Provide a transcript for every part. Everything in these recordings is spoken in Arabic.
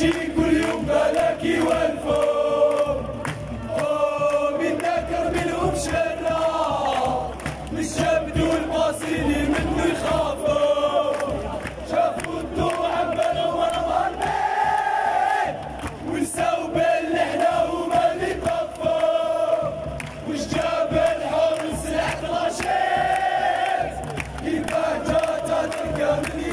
ماشي كل يوم أوه من ذكر منهم شرا الشاب والباصيلي منه يخافوا شافوا الضوء عمالة ورا مهربين ونساو باللحنا هما اللي طفوا وش جاب الحر سلاح طلاشيت إذا جات تلقى من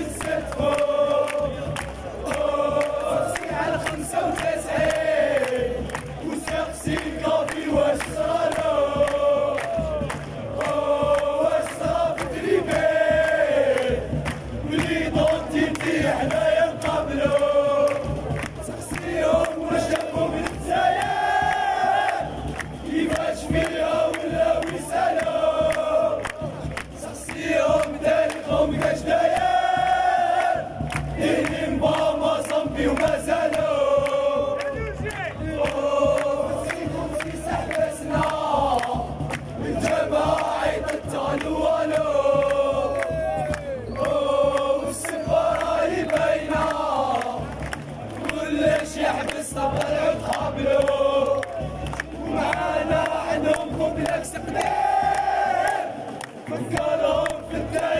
ليهم ماما صنفي وما زالوا. حسينهم في سحبسنا من جماعة التعلوالو والسفارة اللي بينا. كلش يحبسنا بقلعة حبلو ومعانا عندهم كوبلاكس قدام فكرهم في الدنيا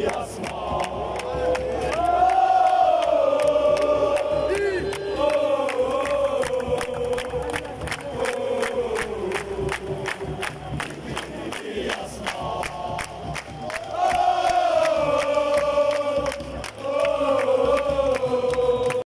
Yes,